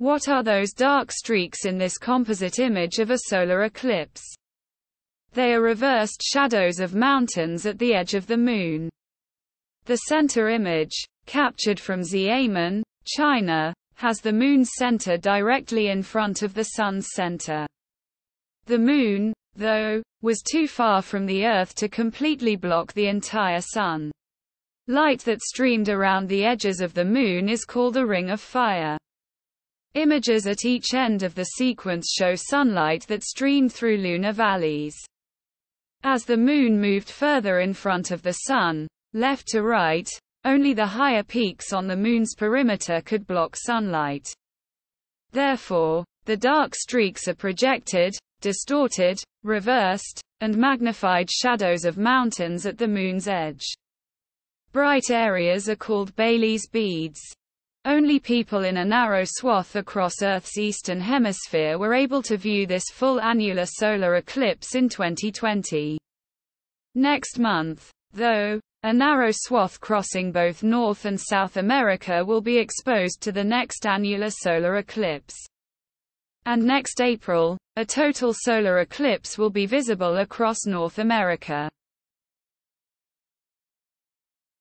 What are those dark streaks in this composite image of a solar eclipse? They are reversed shadows of mountains at the edge of the moon. The center image, captured from Xiamen, China, has the moon's center directly in front of the sun's center. The moon, though, was too far from the Earth to completely block the entire sun. Light that streamed around the edges of the moon is called a ring of fire. Images at each end of the sequence show sunlight that streamed through lunar valleys. As the moon moved further in front of the sun, left to right, only the higher peaks on the moon's perimeter could block sunlight. Therefore, the dark streaks are projected, distorted, reversed, and magnified shadows of mountains at the moon's edge. Bright areas are called Baily's beads. Only people in a narrow swath across Earth's eastern hemisphere were able to view this full annular solar eclipse in 2020. Next month, though, a narrow swath crossing both North and South America will be exposed to the next annular solar eclipse. And next April, a total solar eclipse will be visible across North America.